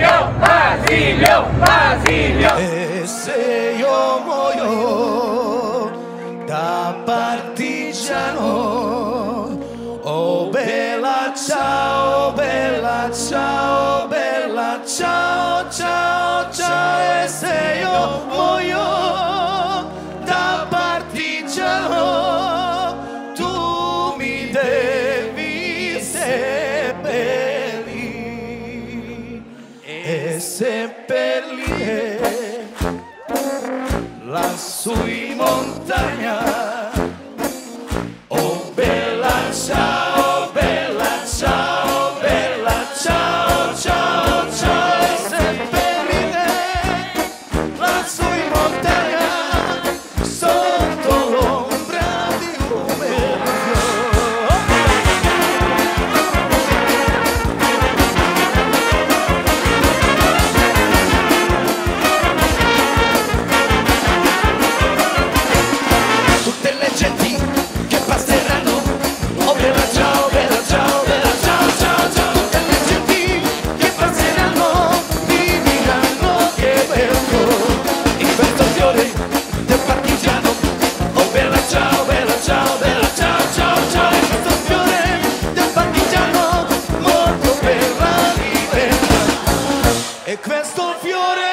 Basilio, Basilio, Basilio. E se io muoio da partigiano, oh bella ciao, bella ciao, bella ciao, ciao, ciao. E se io muoio sui. fiore